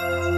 Thank you.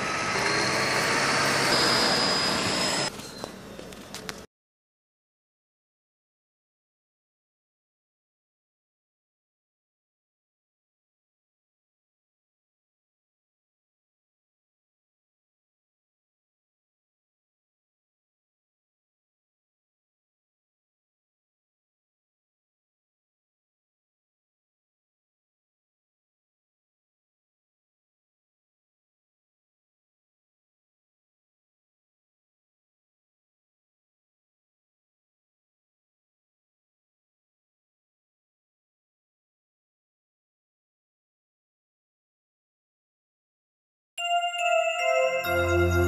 thank you